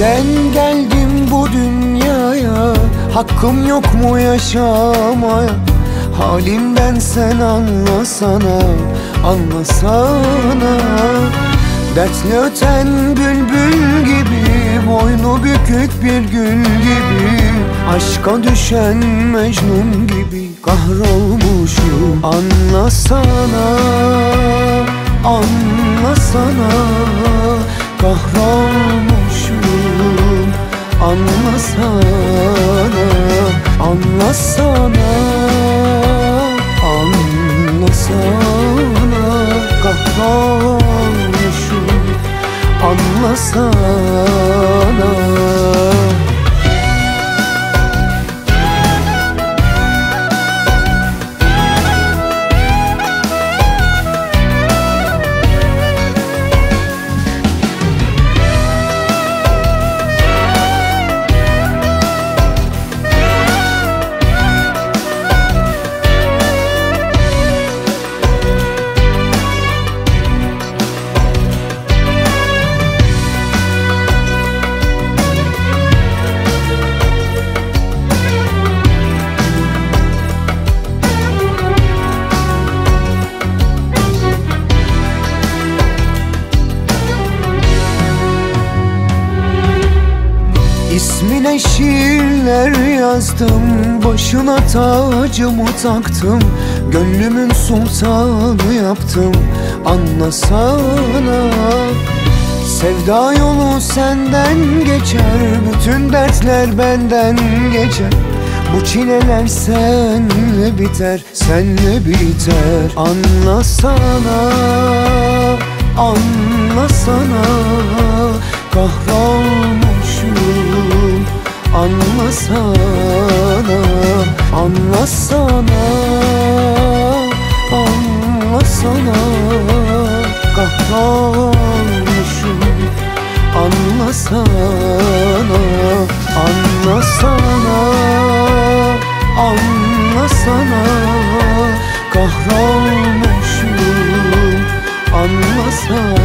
Neden geldim bu dünyaya? Hakkım yok mu yaşamaya? Halimden sen anlasana Anlasana. Dertli öten bülbül gibi Boynu bükük bir gül gibi. Aşka düşen Mecnun gibi Kahrolmuşum Anlasana Anlasana Anlasana Anlasana Anlasana. Kahrolmuşum Anlasana İsmine şiirler yazdım Başına tacımı taktım. Gönlümün sultanı yaptım Anlasana Sevda yolu senden geçer Bütün dertler benden geçer. Bu çileler senle biter Senle biter. Anlasana Anlasana Anlasana Anlasana. Kahrolmuşum Anlasana Anlasana. Anlasana. Kahrolmuşum Anlasana